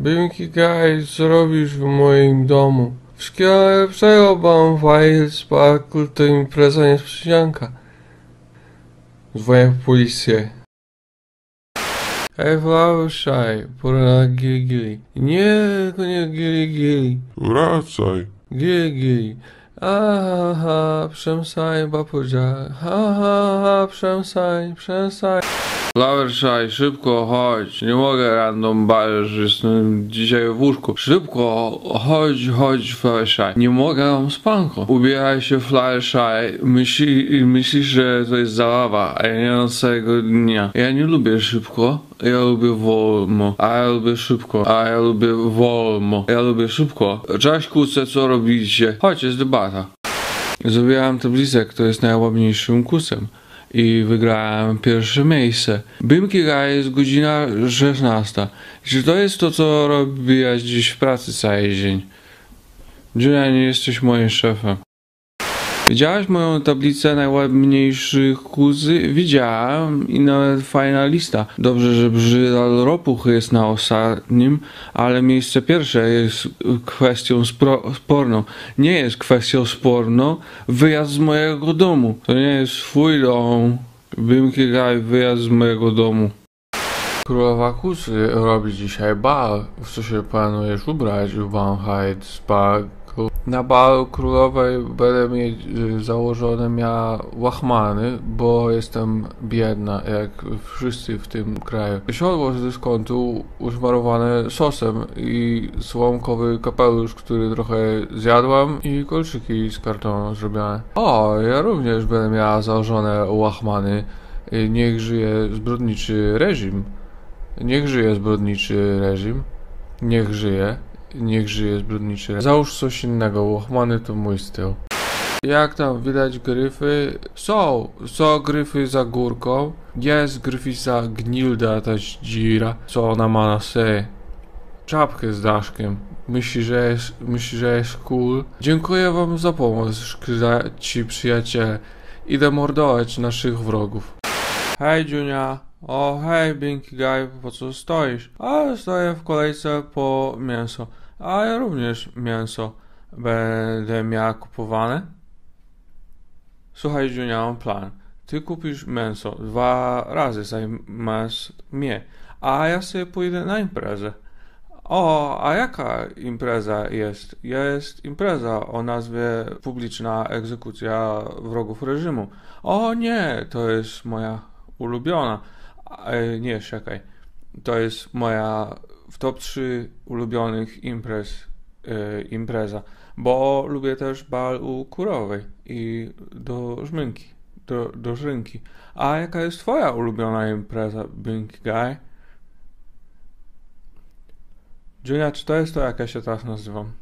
Binky Guy, co robisz w moim domu? Wszystkiego najlepszego, mam fajny sparkle, to impreza niespodzianka. Dzwonię po policję. Hej, Flauszaj, pora na gili gili. Nie, to nie gili gili. Wracaj. Gili gili. Aha, przemsań, bapudzia. Ha, ha, ha, przemsań, przemsań. Flowershy, szybko chodź. Nie mogę random bajesz, jestem dzisiaj w łóżku. Szybko, chodź, chodź, Flowershy. Nie mogę, spanko. Ubieraj się, Flowershy. Myśli, myślisz, że to jest zabawa, a ja nie mam całego dnia. Ja nie lubię szybko, ja lubię wolno. A ja lubię szybko, a ja lubię wolno. Ja lubię szybko. Cześć, kuce, co robicie? Chodź, jest debata. Zrobiłem tablicę, kto jest najładniejszym kusem i wygrałem pierwsze miejsce. Bimki Guy jest godzina 16. Czy to jest to, co robiłaś dziś w pracy cały dzień? Julia, nie jesteś moim szefem. Widziałaś moją tablicę najładniejszych kuzy? Widziałem i nawet fajna lista. Dobrze, że Brzydal Ropuch jest na ostatnim, ale miejsce pierwsze jest kwestią sporną. Nie jest kwestią sporną wyjazd z mojego domu. To nie jest twój dom. Gaj, wyjazd z mojego domu. Królowa Kusy robi dzisiaj bal. W co się planujesz ubrać? Hyde Sparkle. Na bal królowej będę mieć y, założone miała łachmany, bo jestem biedna, jak wszyscy w tym kraju. Siodło z dyskontu uszmarowane sosem i słomkowy kapelusz, który trochę zjadłam i kolczyki z kartonu zrobione. O, ja również będę miała założone łachmany. Niech żyje zbrodniczy reżim. Niech żyje zbrodniczy reżim. Niech żyje. Niech żyje zbrodniczy. Załóż coś innego, łachmany to mój styl. Jak tam widać gryfy? Są, są gryfy za górką. Jest gryfisa Gnilda, ta dzira, co ona ma na sobie. Czapkę z daszkiem. Myśli, że jest, myśli, że jest cool. Dziękuję wam za pomoc, ci przyjaciele. Idę mordować naszych wrogów. Hej Junia. O hej Binky Guy, po co stoisz? A stoję w kolejce po mięso. A ja również mięso będę miała kupowane. Słuchaj Junia, mam plan. Ty kupisz mięso dwa razy zamiast mnie, a ja sobie pójdę na imprezę. O, a jaka impreza jest? Jest impreza o nazwie Publiczna egzekucja wrogów reżimu. O nie, to jest moja ulubiona. E, nie, czekaj. To jest moja w top 3 ulubionych imprez e, impreza, bo lubię też bal u kurowej i do żmynki, do, do żrynki. A jaka jest twoja ulubiona impreza, Bink Guy? Julia, czy to jest to, jak ja się teraz nazywam?